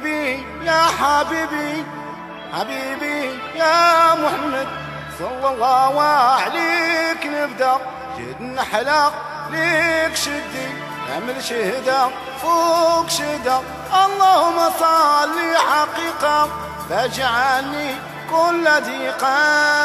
حبيبي يا حبيبي حبيبي يا محمد صلى الله عليك نبدأ. جد نحلق ليك شدي نعمل شهدة فوق شدا اللهم صلي حقيقة فاجعلني كل ذي قام